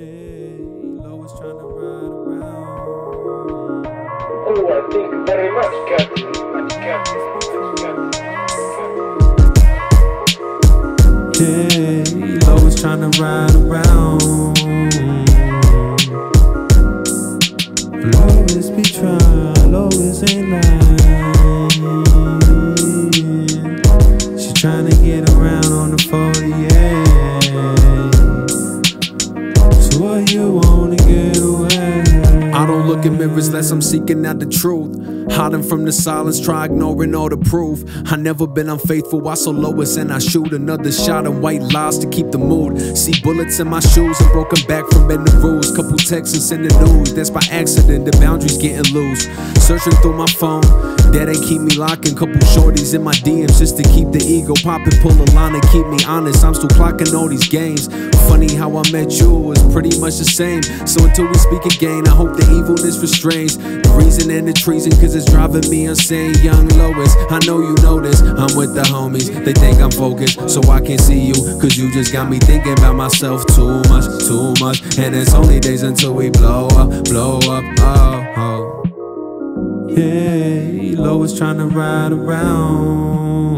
Lois trying to ride around. Oh, I thank you very much, Captain. Hey, Lois trying to ride around. Lois be trying, Lois ain't lying. She trying to get around on the 48. So you wanna get away? I don't look in mirrors unless I'm seeking out the truth. Hiding from the silence, try ignoring all the proof. I never been unfaithful, I so Lois and I shoot another shot of white lies to keep the mood. See bullets in my shoes, a broken back from bending rules. Couple texts in the news, that's by accident, the boundaries getting loose. Searching through my phone, that ain't keep me locking. Couple shorties in my DMs just to keep the ego popping. Pull a line and keep me honest, I'm still clocking all these games. Funny how I met you was pretty much the same. So until we speak again, I hope the evilness restrains the reason and the treason, cause it's driving me insane. Young Lois, I know you know this. I'm with the homies, they think I'm focused, so I can't see you. Cause you just got me thinking about myself too much, too much. And it's only days until we blow up, blow up. Oh, oh. Hey, Lois trying to ride around.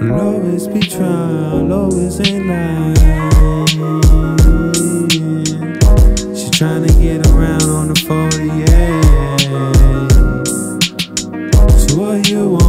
Lois be trying, Lois ain't lying. She trying to get around on the 48. So what you want?